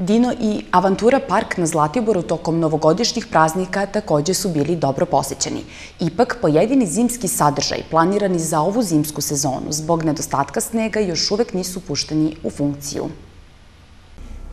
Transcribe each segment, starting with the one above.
Dino i Avantura park na Zlatiboru tokom novogodišnjih praznika takođe su bili dobro posećeni. Ipak, pojedini zimski sadržaj planirani za ovu zimsku sezonu zbog nedostatka snega još uvek nisu pušteni u funkciju.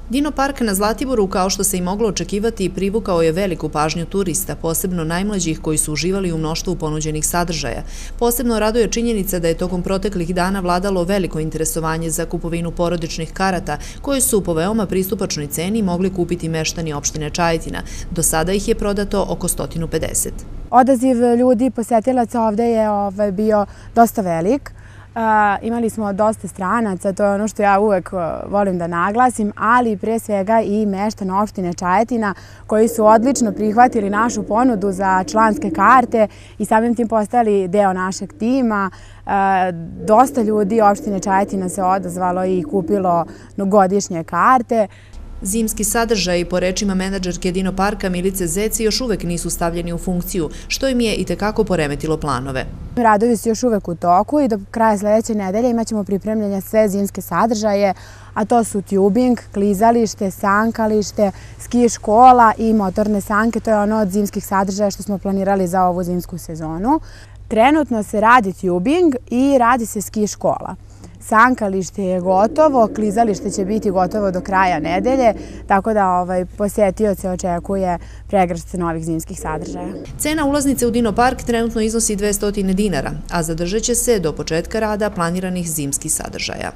Dino park na Zlatiboru, kao što se i moglo očekivati, privukao je veliku pažnju turista, posebno najmlađih koji su uživali u mnoštvu ponuđenih sadržaja. Posebno raduje činjenica da je tokom proteklih dana vladalo veliko interesovanje za kupovinu porodičnih karata, koje su po veoma pristupačnoj ceni mogli kupiti meštani opštine Čajetina. Do sada ih je prodato oko 150. Odaziv ljudi, posetilaca ovde je ovaj, bio dosta velik imali smo dosta stranaca, to je ono što ja uvek volim da naglasim, ali pre svega i meštana opštine Čajetina koji su odlično prihvatili našu ponudu za članske karte i samim tim postali deo našeg tima. Dosta ljudi opštine Čajetina se odazvalo i kupilo godišnje karte. Zimski sadržaj, po rečima menadžerke Dino Parka Milice Zeci, još uvek nisu stavljeni u funkciju, što im je i tekako poremetilo planove. Radovi su još uvek u toku i do kraja sledeće nedelje imaćemo pripremljanja sve zimske sadržaje, a to su tubing, klizalište, sankalište, ski škola i motorne sanke. To je ono od zimskih sadržaja što smo planirali za ovu zimsku sezonu. Trenutno se radi tubing i radi se ski škola. Sankalište je gotovo, klizalište će biti gotovo do kraja nedelje, tako da ovaj, posetioce očekuje pregršce novih zimskih sadržaja. Cena ulaznice u Dino Park trenutno iznosi 200 dinara, a zadržat će se do početka rada planiranih zimskih sadržaja.